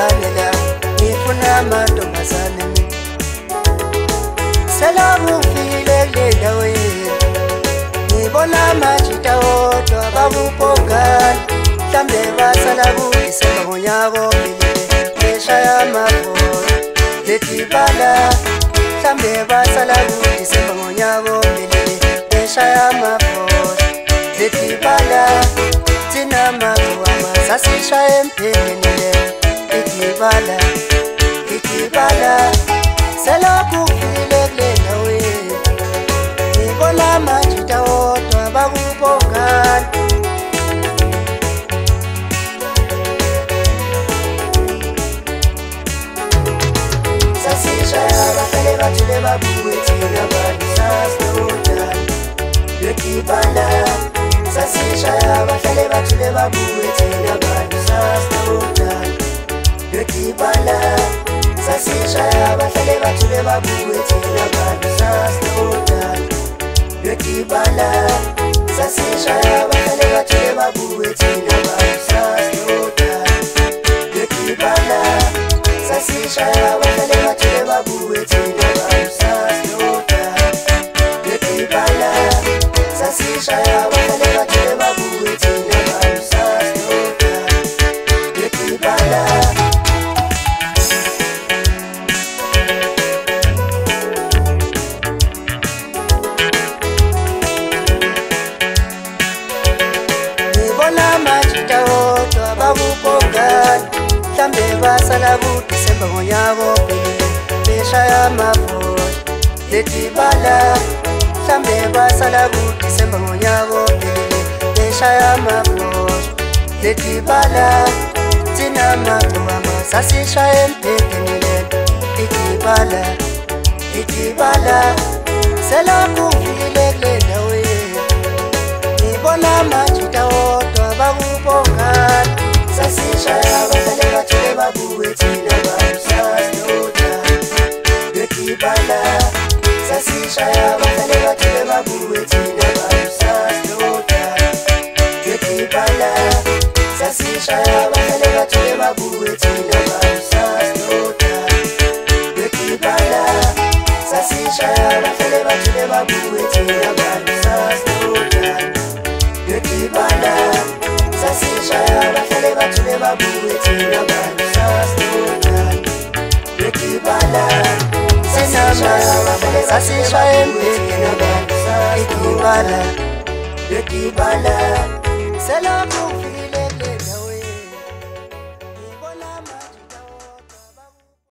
ngizithandela ngifuna amantombazane selakufile kule ndawo yenu ngibona amajita wodwa babubhongane mhlambe basala kuyisela ngonyako leshaya amabhola letibala mhlambe basala kudisemba ngonyako mele leshaya amabhola letibala thina magu amasasishaya empheleni ikibala ikibala selokhu kile kule ndawe ngibona majida wodwa bakubongani sasisha yabahlale bathule babukwethina banisasinoda lekibala sasisha yabahlale bathule babukwethina banisasinoda yotibala sasizva vahlale vathu vevabuwete ngala buti semba ngonyabo beshaya mafoy leti bala hlambe basala buti semba ngonyabo beshaya mafoy leti bala tina matuwa masasisha empeke ngile leti bala leti bala Pasensya and baby na ba? Sa ikibala, ikibala Sa